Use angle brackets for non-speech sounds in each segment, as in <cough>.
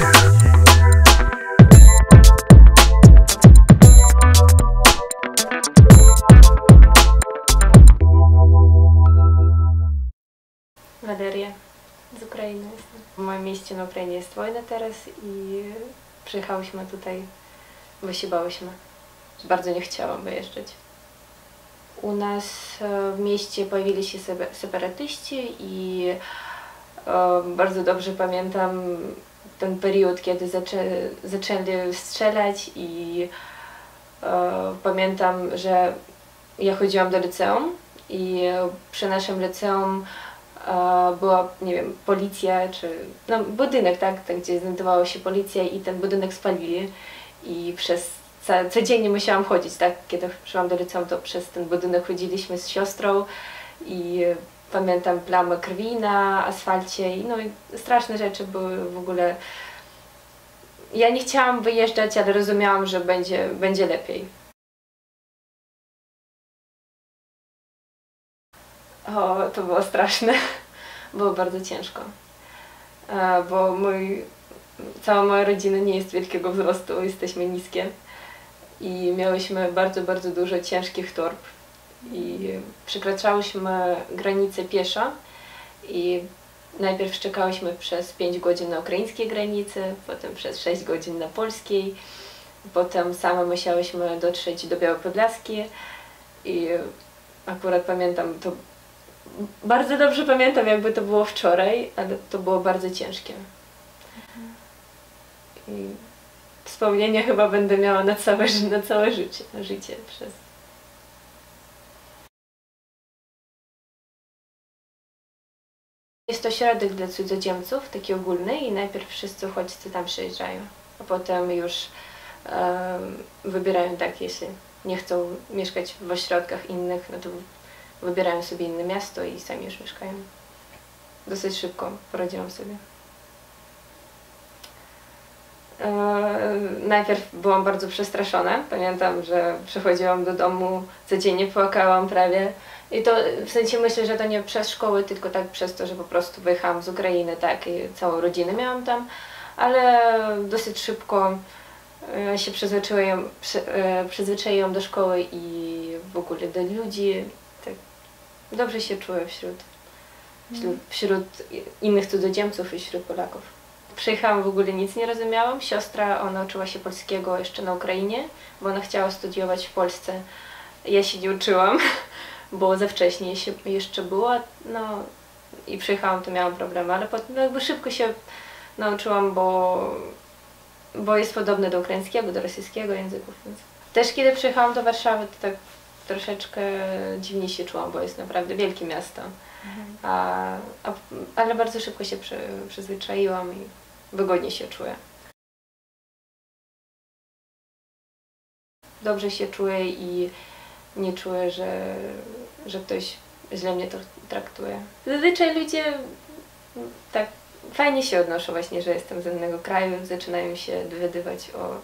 Waleria z Ukrainy. W moim mieście na Ukrainie jest wojna teraz i przyjechałyśmy tutaj, bo się bałyśmy. Bardzo nie chciałam wyjeżdżać. U nas e, w mieście pojawili się separatyści i e, bardzo dobrze pamiętam ten period, kiedy zaczę- zaczęli strzelać i e, pamiętam, że ja chodziłam do liceum i przy naszym liceum e, była, nie wiem, policja, czy no, budynek, tak, tak, gdzie znajdowała się policja i ten budynek spalili i przez codziennie musiałam chodzić, tak, kiedy przyszłam do liceum, to przez ten budynek chodziliśmy z siostrą i pamiętam plamę krwi na asfalcie i no i straszne rzeczy były w ogóle. Ja nie chciałam wyjeżdżać, ale rozumiałam, że będzie, będzie lepiej. O, to było straszne. <laughs> Było bardzo ciężko. E, Bo mój, cała moja rodzina nie jest wielkiego wzrostu, jesteśmy niskie. I miałyśmy bardzo, bardzo dużo ciężkich torb. I przekraczałyśmy granicę pieszo. I najpierw czekałyśmy przez 5 godzin na ukraińskiej granicy, potem przez 6 godzin na polskiej. Potem same musiałyśmy dotrzeć do Białopodlaski. I akurat pamiętam, to bardzo dobrze pamiętam, jakby to było wczoraj, ale to było bardzo ciężkie. I wspomnienia chyba będę miała na całe, na całe życie, życie przez. Jest to ośrodek dla cudzoziemców, taki ogólny i najpierw wszyscy uchodźcy tam przyjeżdżają, a potem już wybierają tak, jeśli nie chcą mieszkać w ośrodkach innych, no to wybierają sobie inne miasto i sami już mieszkają. Dosyć szybko poradziłam sobie. Najpierw byłam bardzo przestraszona. Pamiętam, że przychodziłam do domu, codziennie płakałam prawie. I to w sensie myślę, że to nie przez szkoły, tylko tak przez to, że po prostu wyjechałam z Ukrainy, tak, i całą rodzinę miałam tam, ale dosyć szybko e, się przyzwyczaiłam, przy, e, przyzwyczaiłam do szkoły i w ogóle do ludzi. Tak dobrze się czuję wśród, wśród, wśród innych cudzoziemców i wśród Polaków. Przyjechałam w ogóle nic nie rozumiałam. Siostra, ona uczyła się polskiego jeszcze na Ukrainie, bo ona chciała studiować w Polsce. Ja się nie uczyłam, <laughs> bo za wcześnie się jeszcze było, no i przyjechałam, to miałam problemy, ale potem jakby szybko się nauczyłam, bo, bo jest podobne do ukraińskiego, do rosyjskiego języków. Więc. Też kiedy przyjechałam do Warszawy, to tak troszeczkę dziwnie się czułam, bo jest naprawdę wielkie miasto. A, a, ale bardzo szybko się przy, przyzwyczaiłam i wygodnie się czuję. Dobrze się czuję i nie czuję, że, że ktoś źle mnie traktuje. Zazwyczaj ludzie tak fajnie się odnoszą właśnie, że jestem z innego kraju, zaczynają się dowiadywać o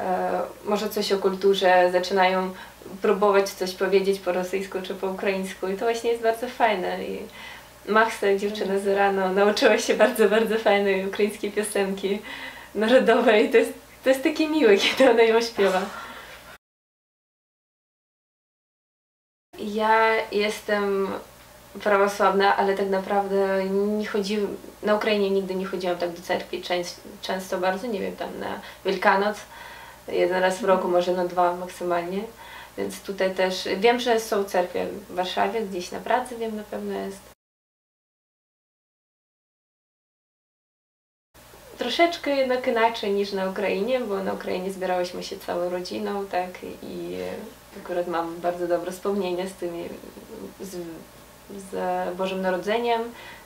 e, może coś o kulturze, zaczynają próbować coś powiedzieć po rosyjsku czy po ukraińsku i to właśnie jest bardzo fajne. I Machsa, dziewczyna z rano, nauczyła się bardzo, bardzo fajnej ukraińskiej piosenki narodowej. To jest, to jest takie miłe, <laughs> kiedy ona ją śpiewa. Ja jestem prawosławna, ale tak naprawdę nie chodzi, na Ukrainie nigdy nie chodziłam tak do cerkwi, często, często bardzo, nie wiem, tam na Wielkanoc, jeden raz w roku, może na dwa maksymalnie. Więc tutaj też wiem, że są cerkwie w Warszawie, gdzieś na pracy wiem na pewno jest. Troszeczkę jednak inaczej niż na Ukrainie, bo na Ukrainie zbierałyśmy się całą rodziną, tak, i akurat mam bardzo dobre wspomnienia z tymi, z, z Bożym Narodzeniem,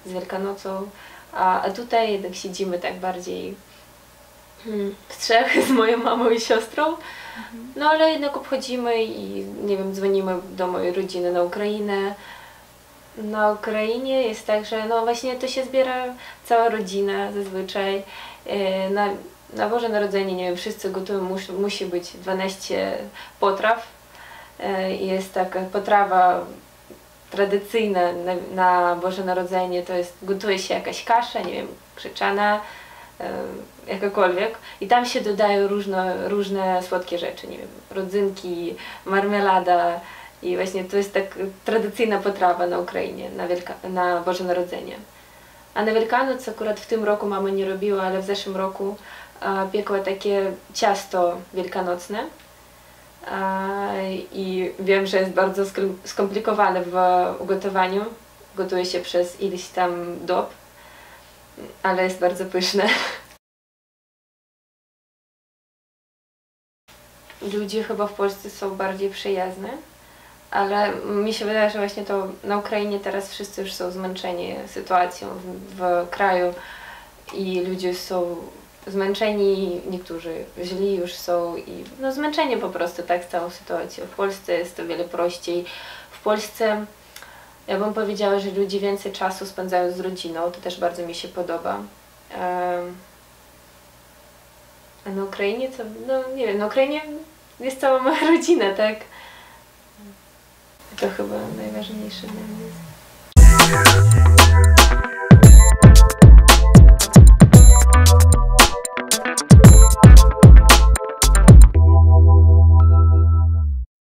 z Wielkanocą, a, a tutaj jednak siedzimy tak bardziej hmm, w trzech z moją mamą i siostrą, no ale jednak obchodzimy i nie wiem, dzwonimy do mojej rodziny na Ukrainę. Na Ukrainie jest tak, że no właśnie to się zbiera cała rodzina zazwyczaj. E, Na, na Boże Narodzenie, nie wiem, wszyscy gotują, mus, musi być 12 potraw. E, Jest taka potrawa tradycyjna na, Boże Narodzenie, to jest, gotuje się jakaś kasza, nie wiem, krzyczana, e, jakakolwiek. I tam się dodają różne, różne słodkie rzeczy, nie wiem, rodzynki, marmelada. I właśnie to jest tak tradycyjna potrawa na Ukrainie na, Wielka, na Boże Narodzenie. A na Wielkanoc akurat w tym roku mama nie robiła, ale w zeszłym roku e, piekła takie ciasto wielkanocne. I wiem, że jest bardzo skomplikowane w ugotowaniu. Gotuje się przez ileś tam dob, ale jest bardzo pyszne. <laughs> Ludzie chyba w Polsce są bardziej przyjazne, ale mi się wydaje, że właśnie to na Ukrainie teraz wszyscy już są zmęczeni sytuacją w, w kraju i ludzie są zmęczeni, niektórzy źli już są i no zmęczeni po prostu tak całą sytuacją. W Polsce jest to wiele prościej. W Polsce ja bym powiedziała, że ludzie więcej czasu spędzają z rodziną, to też bardzo mi się podoba. A na Ukrainie to, no nie wiem, na Ukrainie jest cała moja <laughs> rodzina, tak? To chyba najważniejsze dla mnie.